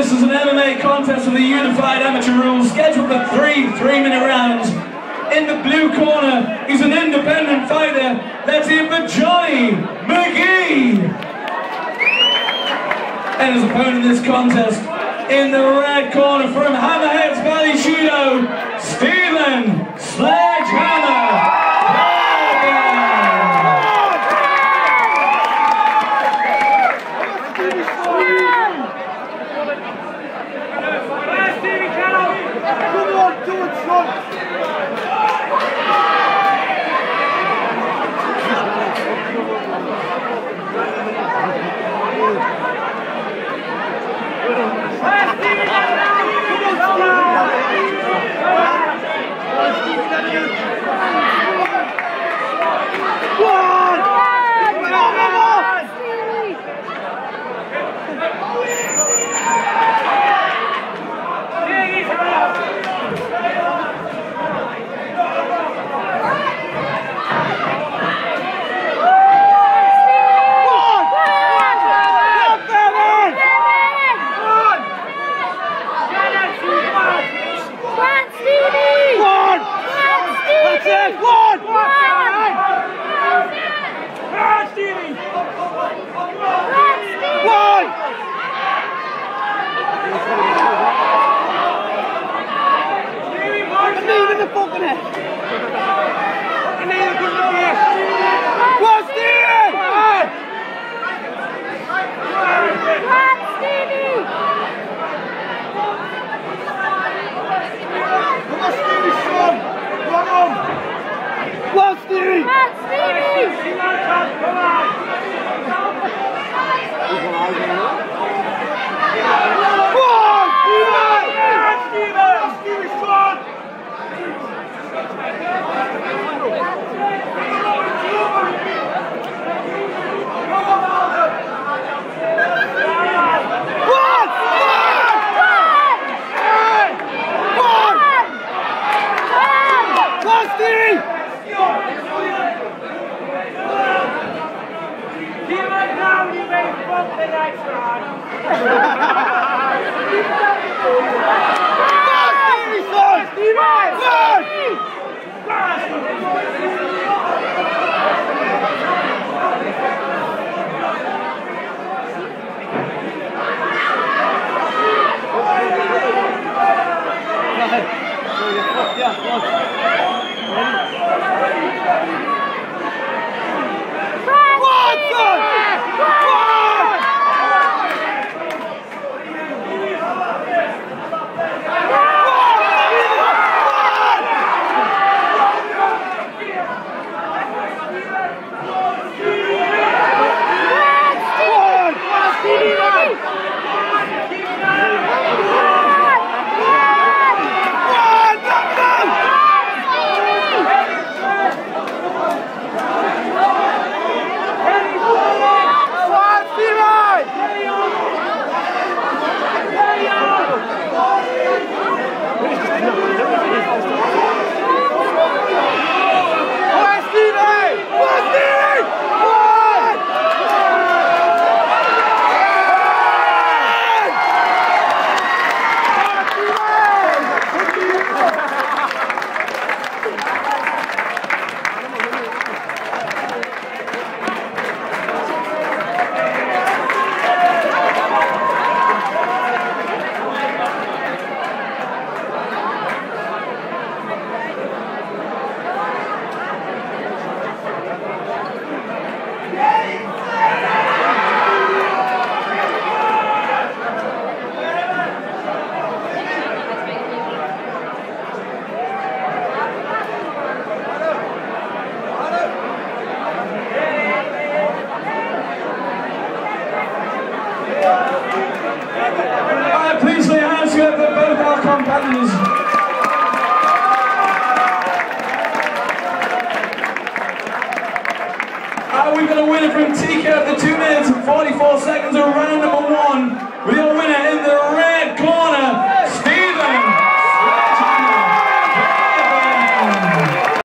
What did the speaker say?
this is an MMA contest with the unified amateur rules, scheduled for three three-minute rounds. In the blue corner is an independent fighter. That's it for Johnny McGee. And his opponent in this contest, in the red corner from Hammerheads Valley Shooto, Stephen Slade. One! One! I need in the fucking head. I need in the fucking head. What's the end? One! Woo! Uh, we've going to win it from Tika after 2 minutes and 44 seconds of round number 1 with your winner